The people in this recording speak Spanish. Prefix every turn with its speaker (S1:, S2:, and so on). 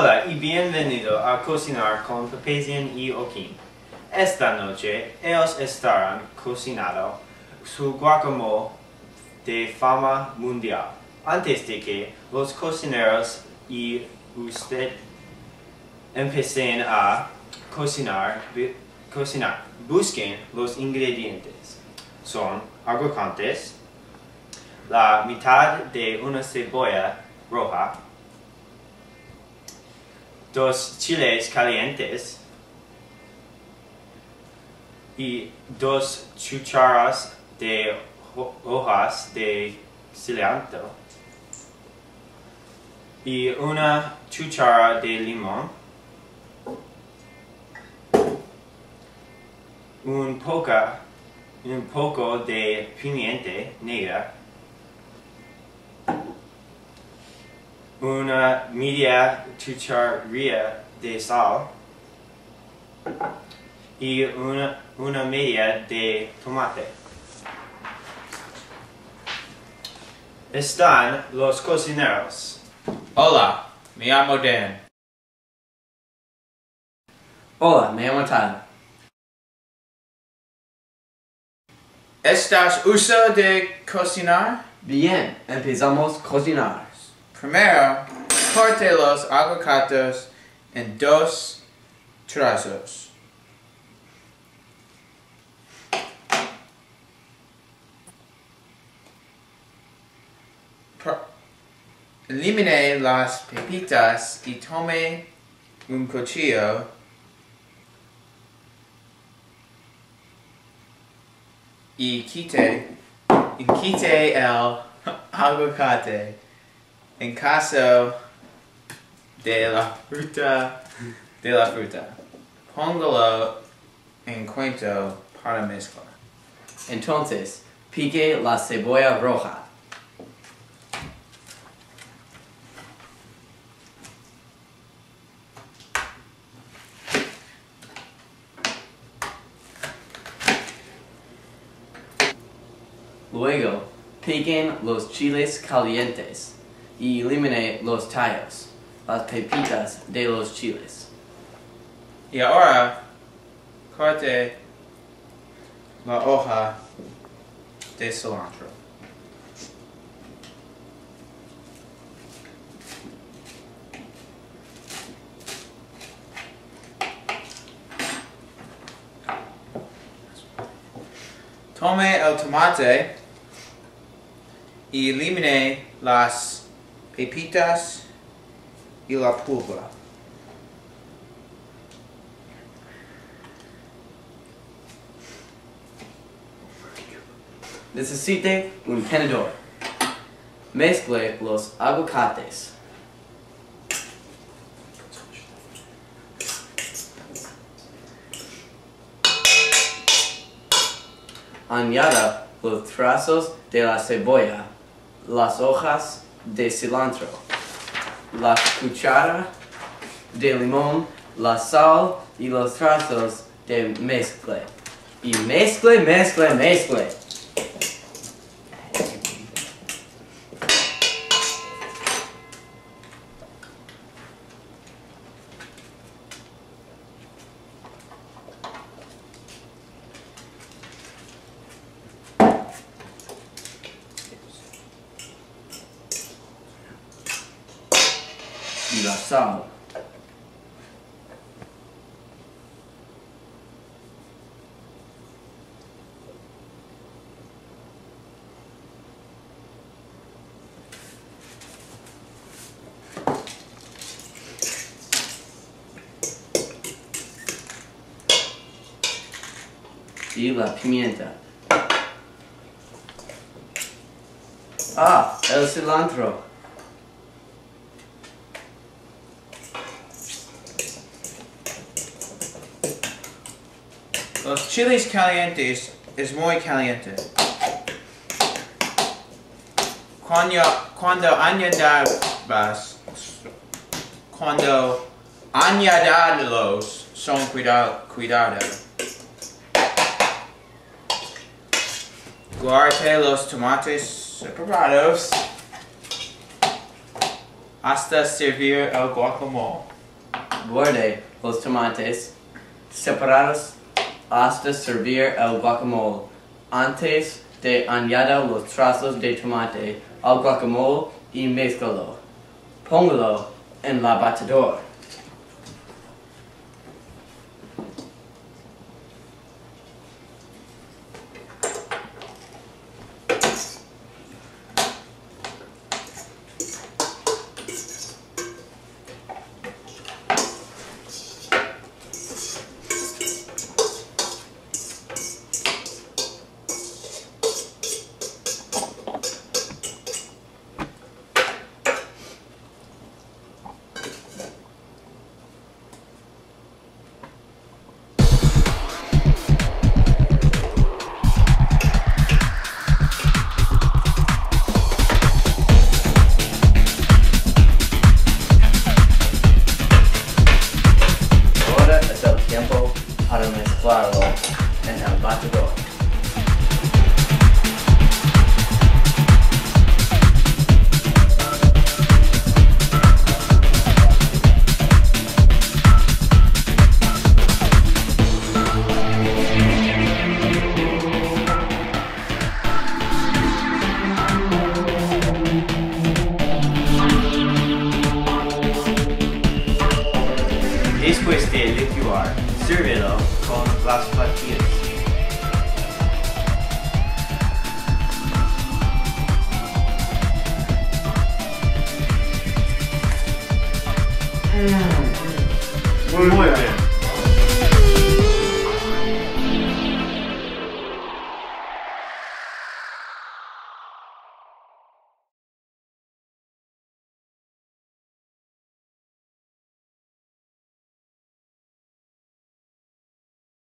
S1: Hola y bienvenido a Cocinar con Papazian y Okin. Esta noche ellos estarán cocinando su guacamole de fama mundial. Antes de que los cocineros y usted empiecen a cocinar, cocinar, busquen los ingredientes. Son aguacantes, la mitad de una cebolla roja, dos chiles calientes y dos cucharas de ho- hojas de cilantro y una cuchara de limón, un poca, un poco de pimienta negra, una media cucharilla de sal y una, una media de tomate. Están los cocineros.
S2: Hola, me llamo Dan.
S3: Hola, me llamo Tyler.
S2: ¿Estás uso de cocinar?
S3: Bien, empezamos a cocinar.
S2: Primero, corte los aguacates en dos trazos. Pro elimine las pepitas y tome un cuchillo y quite, y quite el aguacate. En caso de la fruta de la fruta. Póngalo en cuento para mezclar.
S3: Entonces, pique la cebolla roja. Luego, piquen los chiles calientes y elimine los tallos, las pepitas de los chiles.
S2: Y ahora corte la hoja de cilantro. Tome el tomate y elimine las pepitas y la pulpa.
S3: Necesite un tenedor. Mezcle los aguacates. Añada los trazos de la cebolla, las hojas de cilantro, la cuchara de limón, la sal y los trazos de mezcle. Y mezcle, mezcle, mezcle. Y sal. Y la pimienta. Ah, el cilantro.
S2: Chiles calientes es muy caliente. Cuando, cuando añadas, cuando añadarlos son cuidado, cuidado. Guarde los tomates separados. hasta servir el guacamole.
S3: Guarde los tomates separados hasta servir el guacamole. Antes de añadir los trozos de tomate al guacamole y mezclalo. Póngalo en la batidora.
S1: survey from the last five years. Mm.
S4: Muy.